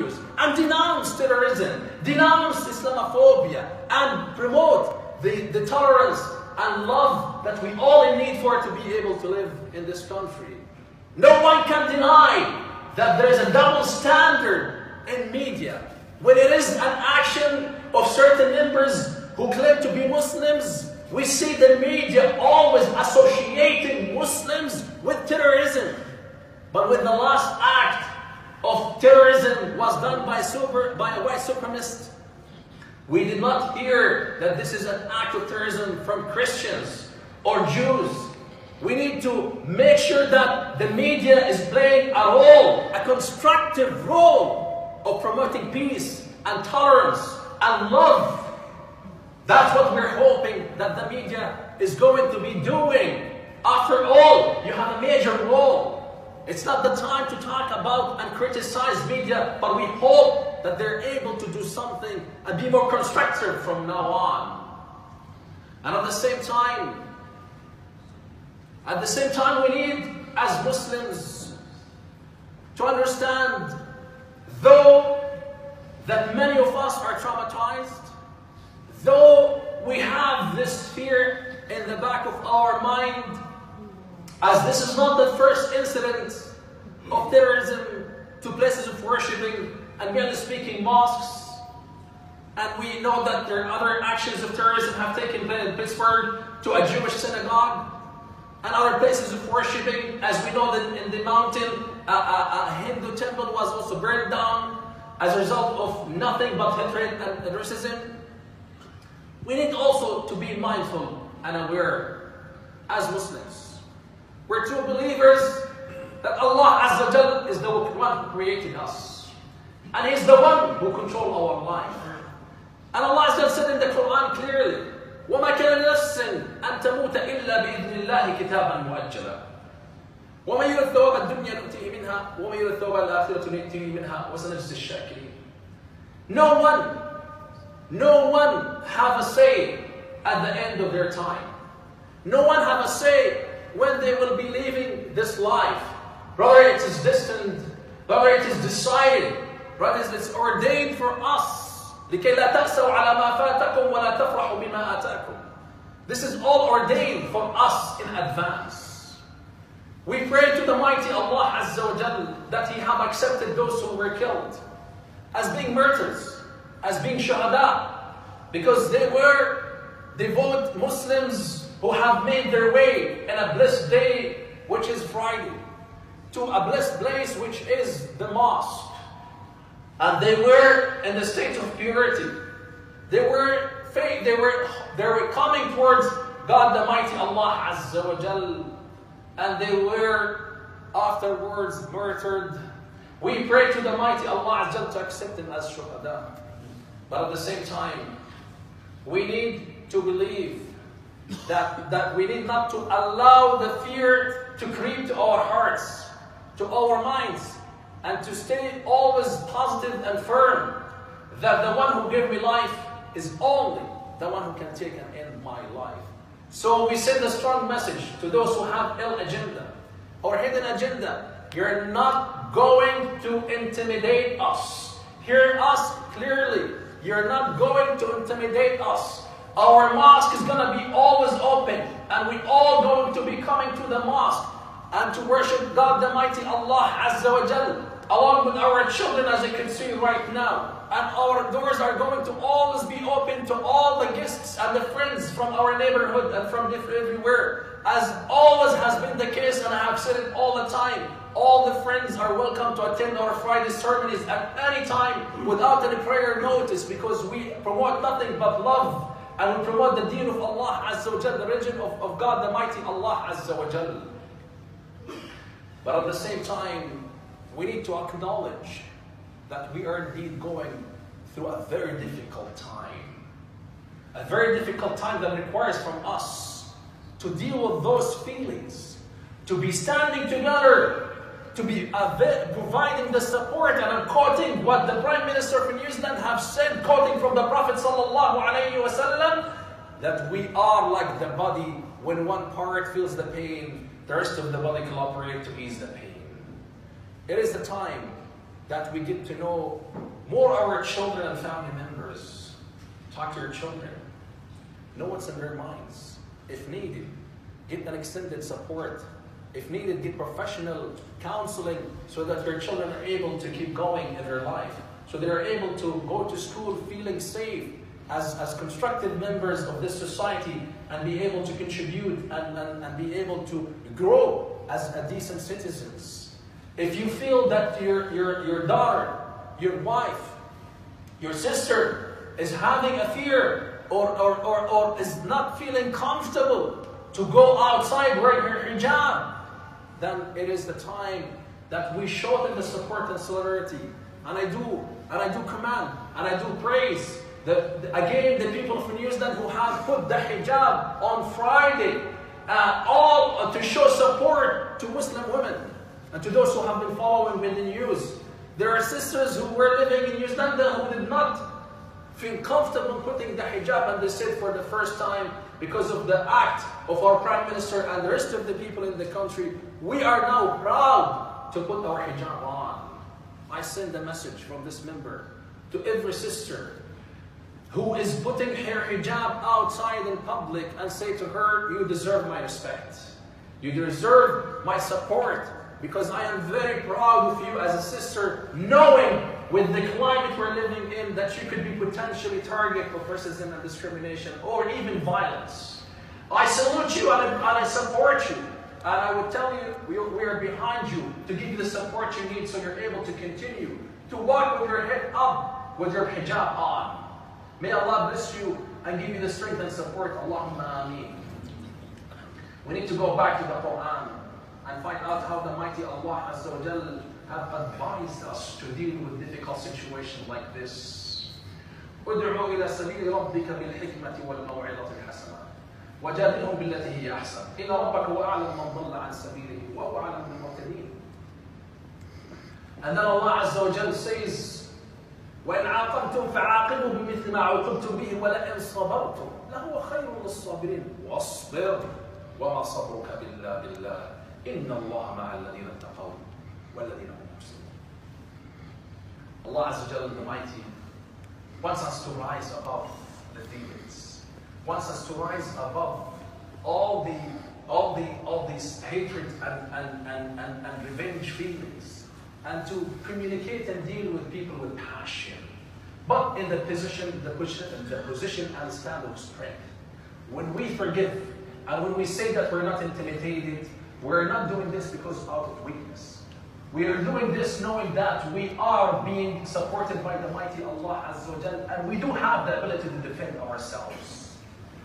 avenues and denounce terrorism, denounce Islamophobia, and promote the, the tolerance and love that we all need for to be able to live in this country. No one can deny that there is a double standard in media. When it is an action of certain members who claim to be Muslims, we see the media always associating Muslims with terrorism. But with the last act of terrorism was done by, super, by a white supremacist, we did not hear that this is an act of terrorism from Christians or Jews. We need to make sure that the media is playing a role, a constructive role of promoting peace and tolerance and love. That's what we're hoping that the media is going to be doing. After all, you have a major role it's not the time to talk about and criticize media, but we hope that they're able to do something and be more constructive from now on. And at the same time, at the same time, we need, as Muslims, to understand, though that many of us are traumatized, though we have this fear in the back of our mind, as this is not the first incident of terrorism to places of worshipping and merely speaking mosques, and we know that there are other actions of terrorism have taken place in Pittsburgh to a Jewish synagogue and other places of worshipping. As we know that in the mountain, a, a, a Hindu temple was also burned down as a result of nothing but hatred and racism. We need also to be mindful and aware as Muslims we're true believers that Allah Azza wa is the one who created us. And He's the one who controls our life. And Allah Azza said in the Quran clearly, وما كان لنفس أن تموت إلا بإذن الله كتابا مؤجلا ومن يرد ثواب الدنيا نؤتيه منها ومن يرد ثواب الآخرة نؤتيه منها وسنجزي الشاكرين No one, no one have a say at the end of their time. No one have a say when they will be leaving this life. Brother, it is destined. Brother, it is decided. Brothers, it's ordained for us. This is all ordained for us in advance. We pray to the mighty Allah Azza wa Jal that He have accepted those who were killed as being martyrs, as being shahada, because they were devout Muslims who have made their way in a blessed day, which is Friday, to a blessed place, which is the mosque. And they were in the state of purity. They were faith, they were they were coming towards God the mighty Allah Azza wa Jal. And they were afterwards murdered. We pray to the mighty Allah Azza wa to accept them as shuhada. But at the same time, we need to believe that, that we need not to allow the fear to creep to our hearts, to our minds, and to stay always positive and firm that the one who gave me life is only the one who can take and end my life. So we send a strong message to those who have ill agenda or hidden agenda. You're not going to intimidate us. Hear us clearly. You're not going to intimidate us. Our mosque is going to be always open, and we all going to be coming to the mosque and to worship God the mighty Allah Azza wa Jal, along with our children as you can see right now. And our doors are going to always be open to all the guests and the friends from our neighborhood and from everywhere. As always has been the case, and I have said it all the time, all the friends are welcome to attend our Friday ceremonies at any time without any prior notice because we promote nothing but love and we promote the deen of Allah Azza wa Jal, the religion of, of God, the mighty Allah Azza wa Jal. But at the same time, we need to acknowledge that we are indeed going through a very difficult time. A very difficult time that requires from us to deal with those feelings, to be standing together to be providing the support, and quoting what the Prime Minister of New Zealand have said, quoting from the Prophet wasallam, that we are like the body. When one part feels the pain, the rest of the body cooperate to ease the pain. It is the time that we get to know more our children and family members. Talk to your children. Know what's in their minds. If needed, get an extended support. If needed, get professional counseling so that their children are able to keep going in their life. So they are able to go to school feeling safe as, as constructive members of this society and be able to contribute and, and, and be able to grow as a decent citizens. If you feel that your, your, your daughter, your wife, your sister is having a fear or, or, or, or is not feeling comfortable to go outside wearing her hijab, then it is the time that we show them the support and solidarity. And I do, and I do command, and I do praise. The, the, again, the people of New Zealand who have put the hijab on Friday, uh, all to show support to Muslim women and to those who have been following with the news. There are sisters who were living in New Zealand who did not feel comfortable putting the hijab, and they said for the first time, because of the act of our Prime Minister and the rest of the people in the country, we are now proud to put our hijab on. I send a message from this member to every sister who is putting her hijab outside in public and say to her, you deserve my respect. You deserve my support because I am very proud of you as a sister, knowing with the climate we're living in that you could be potentially target for racism and discrimination or even violence. I salute you and I support you. And I would tell you, we are behind you to give you the support you need so you're able to continue to walk with your head up with your hijab on. May Allah bless you and give you the strength and support. Allahumma ameen. We need to go back to the Quran and find out how the mighty Allah Azza wa Jal have advised us to deal with difficult situations like this. ادعو إلى سبيل ربك بالحكمة والموعظة الحسنة وجادلهم بالتي هي أحسن. إن ربك هو أعلم من ضل عن سبيله وهو أعلم بالمهتدين And then Allah Azza wa Jal says وإن عاقبتم فعاقبوا بمثل ما عوقبتم به ولئن صبرتم لهو خير للصابرين. واصبر وما صبرك إلا بالله. إن الله مع الذين اتقوا والذين هم محسنون. Allah Azza wa Jal the Mighty. Wants us to rise above the feelings, wants us to rise above all the all the all these hatred and, and, and, and, and revenge feelings and to communicate and deal with people with passion. But in the position, the position, the position and stand of strength. When we forgive and when we say that we're not intimidated, we're not doing this because out of weakness. We are doing this knowing that we are being supported by the mighty Allah Azza wa and we do have the ability to defend ourselves.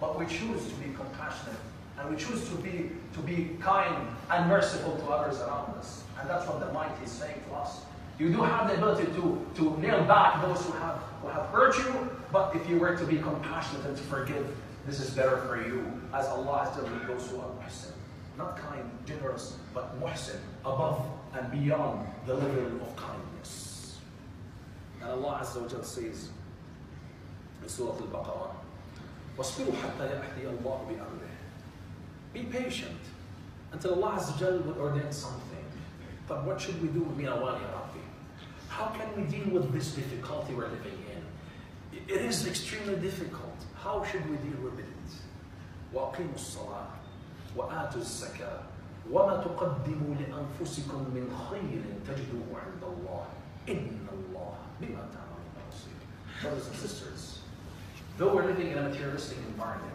But we choose to be compassionate and we choose to be to be kind and merciful to others around us. And that's what the mighty is saying to us. You do have the ability to, to nail back those who have who have hurt you, but if you were to be compassionate and to forgive, this is better for you. As Allah has with those who are muhsin. Not kind, generous, but muhsin, above and beyond the level of kindness. And Allah Azza wa says in Surah Al-Baqarah, وَاصْبِرُوا حَتَّى يَأْتِيَ اللَّهُ بِأَمْرِهِ Be patient until Allah Azza wa Jal will ordain something. But what should we do with Minawani Rabbi? How can we deal with this difficulty we're living in? It is extremely difficult. How should we deal with it? وَأَقِيمُوا الصَّلَاةِ وآتوا الزكاة وما تقدموا لأنفسكم من خير تجدوه عند الله إن الله بما تعملون بصير. Brothers and sisters, though we're living in a materialistic environment,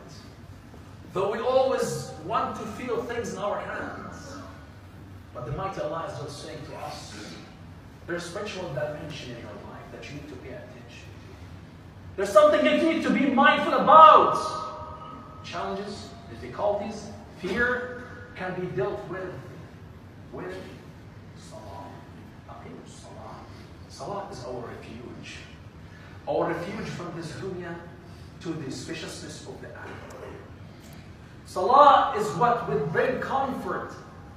though we always want to feel things in our hands, but the mighty Allah is just saying to us, there's a spiritual dimension in your life that you need to pay attention to. There's something that you need to be mindful about. Challenges, difficulties, Fear can be dealt with with salah. Salah. Salah is our refuge. Our refuge from this dunya to the spaciousness of the akhirah. Salah is what will bring comfort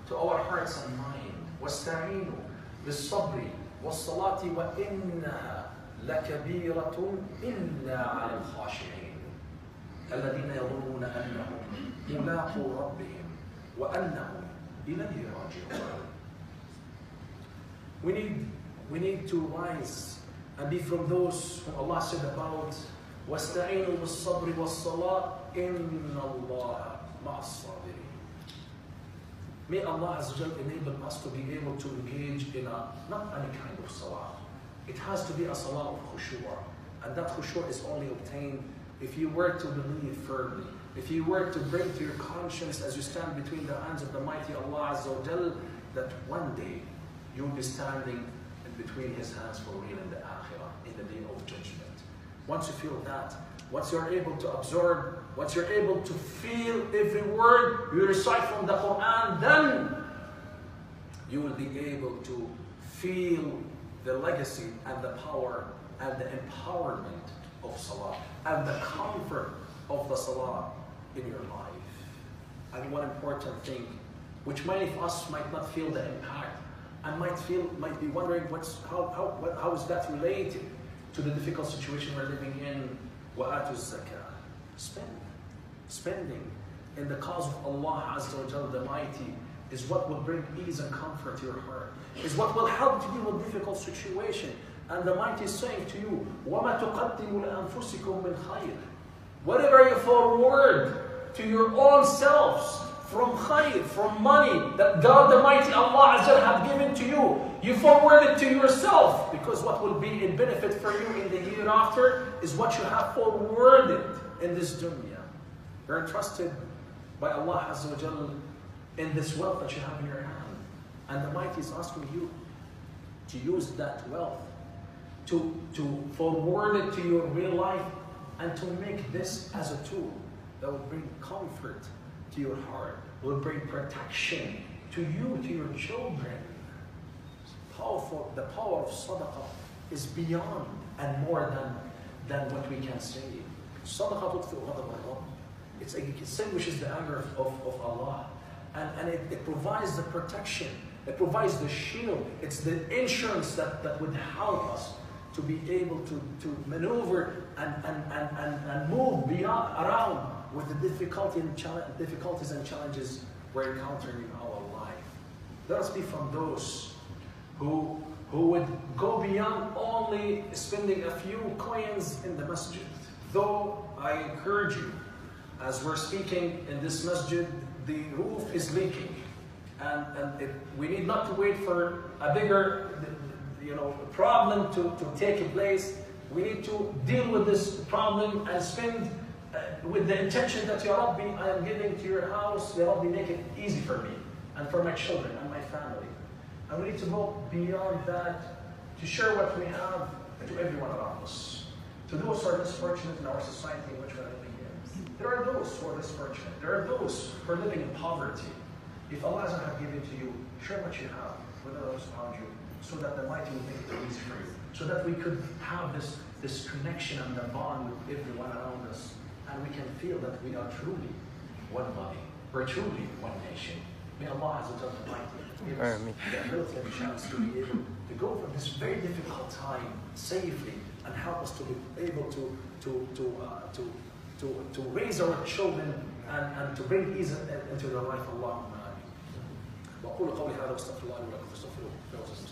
to our hearts and mind. واستعينوا بالصبر والصلاة وإنها لكبيرة إلا على الخاشعين الذين يظنون أنهم ملاقوا ربهم وأنهم إليه راجعون We need we need to rise and be from those who Allah said about واستعينوا بالصبر والصلاة إن الله مع الصابرين. May Allah Azza wa Jal enable us to be able to engage in a not any kind of salah. It has to be a salah of khushu'. And that khushu' is only obtained if you were to believe firmly. If you were to bring to your conscience as you stand between the hands of the mighty Allah Azza wa Jal, that one day you will be standing in between his hands for real in the akhirah, in the day of judgment. Once you feel that, once you're able to absorb, once you're able to feel every word you recite from the Quran, then you will be able to feel the legacy and the power and the empowerment of Salah and the comfort of the Salah in your life. And one important thing, which many of us might not feel the impact and might feel, might be wondering what's, how, how, how is that related to the difficult situation we're living in? وَآتُوا الزَّكَاةِ Spend. Spending in the cause of Allah Azza wa Jal, the Mighty, is what will bring ease and comfort to your heart, is what will help to deal with difficult situation. And the Mighty is saying to you, وَمَا تُقَدِّمُوا لَأَنفُسِكُم مِّنْ خَيْرٍ Whatever you forward to your own selves from khayr, from money that God the Mighty Allah Azza have given to you, you forward it to yourself because what will be in benefit for you in the hereafter is what you have forwarded in this dunya. You're entrusted by Allah Azza wa in this wealth that you have in your hand. And the Mighty is asking you to use that wealth to, to forward it to your real life and to make this as a tool that will bring comfort to your heart, will bring protection to you, to your children. Powerful, the power of sadaqah is beyond and more than, than what we can say. Sadaqah tudfi'u ghadab. It's, it extinguishes the anger of, of, of Allah. And, and it, it provides the protection. It provides the shield. It's the insurance that, that would help us to be able to, to maneuver and, and, and, and, and move beyond, around with the difficulty and difficulties and challenges we're encountering in our life. Let us be from those who, who would go beyond only spending a few coins in the masjid. Though I encourage you, as we're speaking in this masjid, the roof is leaking. And, and it, we need not to wait for a bigger you know, problem to, to take place. We need to deal with this problem and spend uh, with the intention that Ya Rabbi, I am giving to your house, Ya Rabbi, make it easy for me and for my children and my family. And we need to go beyond that to share what we have to everyone around us. To those who are less fortunate in our society in which we're living in. There are those who are less fortunate. There are those who are living in poverty. If Allah has not given to you, share what you have with those around you so that the Mighty will make it easy for you. So that we could have this, this connection and the bond with everyone around us. And we can feel that we are truly one body. We're truly one nation. May Allah Azza wa the Mighty give us the ability and chance to be able to go through this very difficult time safely and help us to be able to, to, to, uh, to, to, to raise our children and, and to bring ease into their life. Allahumma وأقول قولي هذا واستغفر الله لي ولكم فاستغفروه في وسط